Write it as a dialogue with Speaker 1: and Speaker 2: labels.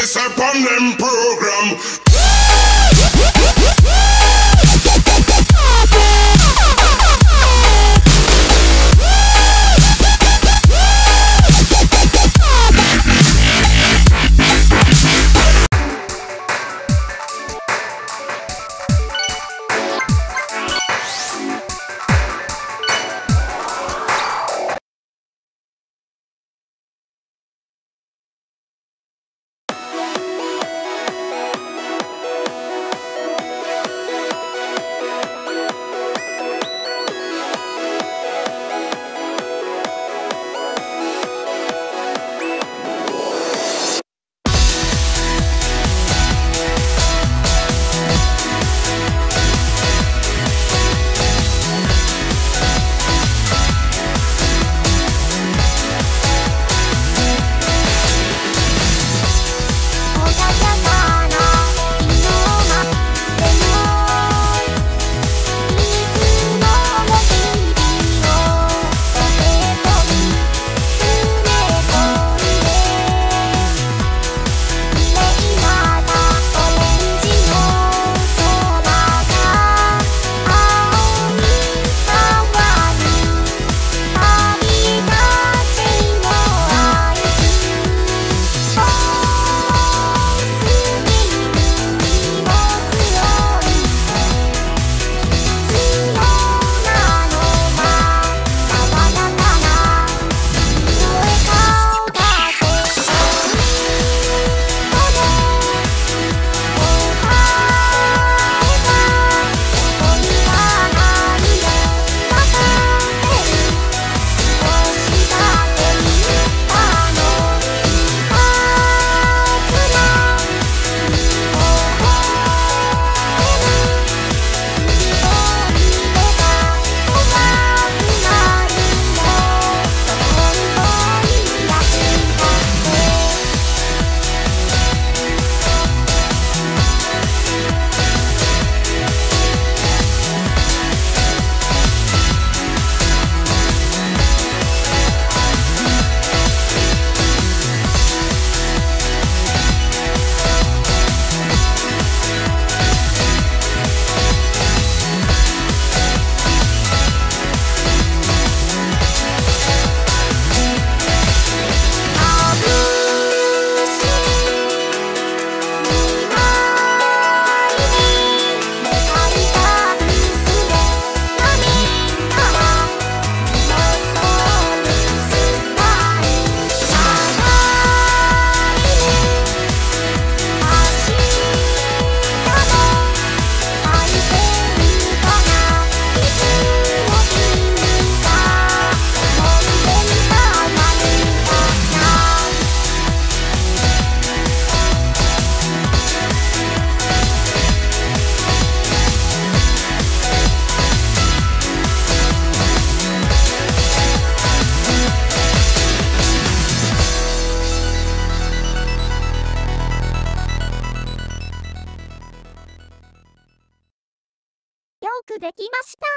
Speaker 1: this upon them program.
Speaker 2: できました。